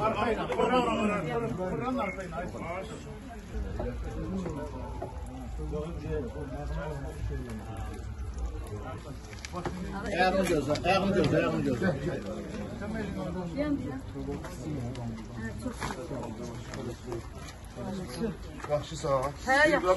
Arkayla, kurran arkayla. Ayağını gözle, ayağını gözle, ayağını gözle. Yan, yan. Evet, çok güzel. 谢谢。啊，去扫，还要要。